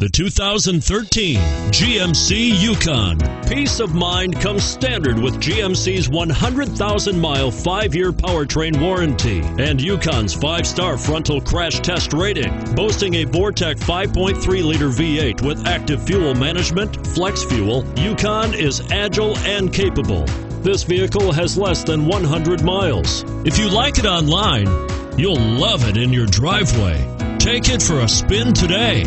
The 2013 GMC Yukon. Peace of mind comes standard with GMC's 100,000 mile, five year powertrain warranty and Yukon's five star frontal crash test rating. Boasting a Vortec 5.3 liter V8 with active fuel management, flex fuel, Yukon is agile and capable. This vehicle has less than 100 miles. If you like it online, you'll love it in your driveway. Take it for a spin today.